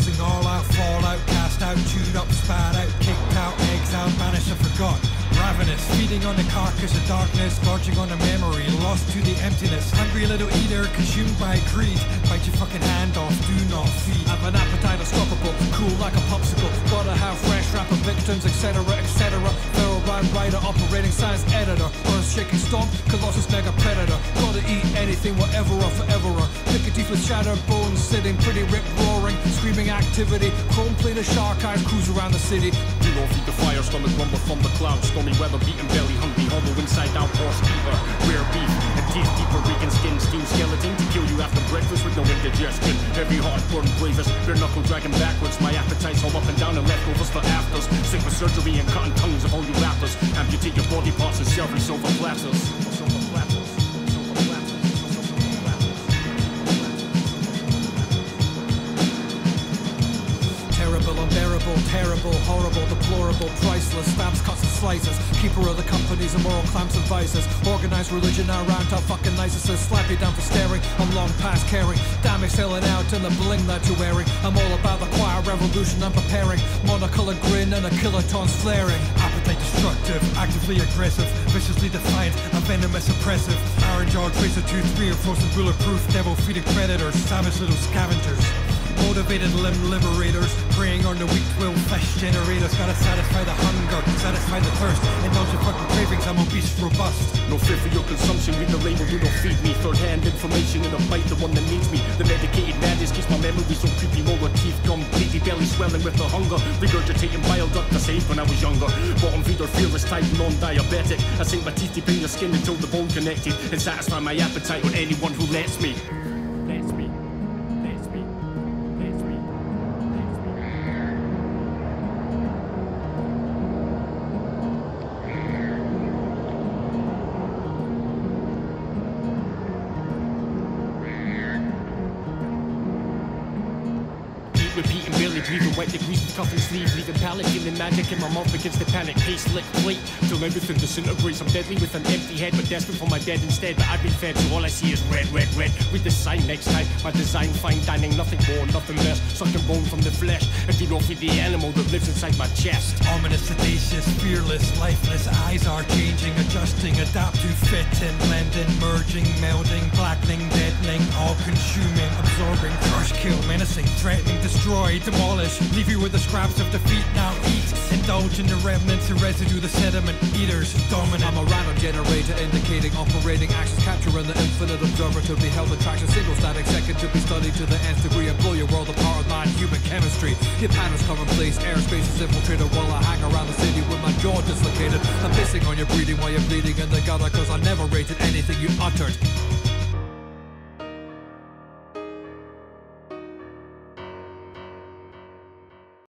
buzzing all out, fall out, cast out, chewed up, spat out, kicked out, exiled, banished and forgot. Ravenous, feeding on the carcass of darkness, gorging on a memory, lost to the emptiness. Hungry little eater, consumed by greed. Bite your fucking hand off, do not feed. Have an appetite unstoppable, cool like a popsicle. Gotta have fresh rapper victims, etc., etc. Thoroughbred writer, operating science editor. Earth shaking storm, colossus mega predator. Gotta eat anything, whatever or forever. Pick a teeth with shattered bones, sitting pretty rip roaring. Screaming activity, chrome plated shark eyes cruise around the city. Do not feed the stomach rumble from the clouds. Stormy weather, beaten belly, hungry, hollow inside out, horse fever. Rare beef, and teeth deeper, reeking skin, steam skeleton to kill you after breakfast with no indigestion. Heavy heart, burn bravest, bare knuckle dragging backwards. My appetite's all up and down and leftovers for afters. Sick with surgery and cutting tongues of all you rappers. Amputate your body parts and serve you silver platters. Silver platters. Silver platters. Silver platters. Terrible, unbearable, terrible, horrible, deplorable, priceless. Stabs, cuts, and slices. Keeper of the companies, immoral clamps and vices. Organized religion, around how fucking narcissists slap you down for staring. I'm long past caring. Damn, it's selling out in the bling that you're wearing. I'm all about the quiet revolution I'm preparing. Monocolored grin and a kiloton's flaring. Appetite destructive, actively aggressive, viciously defiant, a venomous oppressive. Iron jawed, razor tooth, reinforced bulletproof, devil feeding predators, savage little scavengers. Motivated limb liberators, preying on the weak will flesh generators. Gotta satisfy the hunger, satisfy the thirst, indulge in fucking cravings. I'm obese, robust. No fear for your consumption, read the label, you do not feed me. Third hand information in a bite, the one that needs me. The medicated madness keeps my memory so creepy. Molar teeth gum, bleedy belly swelling with the hunger. Regurgitating bile duct, the same when I was younger. Bottom feeder, fearless type, non-diabetic. I sink my teeth deep in your skin until the bone connected And satisfy my appetite with anyone who lets me repeating, barely breathing, wet degrees with cuffing sleeve, leaving palate, feeling magic in my mouth against the panic. Pace lick plate till everything disintegrates. I'm deadly with an empty head, but desperate for my dead instead. But I've been fed, so all I see is red, red, red. with the sign next time. My design, fine dining, nothing more, nothing less. Sucking bone from the flesh, and feed off with the animal that lives inside my chest. Ominous, sedacious, fearless, lifeless. Eyes are changing, adjusting, adapt to fit in, blending, merging, melding, blackening, deadening, all consuming, kill, menacing, threatening, destroy, demolish. Leave you with the scraps of defeat. Now eat, indulge in the remnants and residue, the sediment eaters, dominant. I'm a random generator indicating operating actions, capturing the infinite observer to be held attraction, single static second to be studied to the nth degree and blow your world apart with non-human chemistry. Your patterns commonplace, airspace is infiltrated while I hang around the city with my jaw dislocated. I'm pissing on your breathing while you're bleeding in the gutter cause I never rated anything you uttered.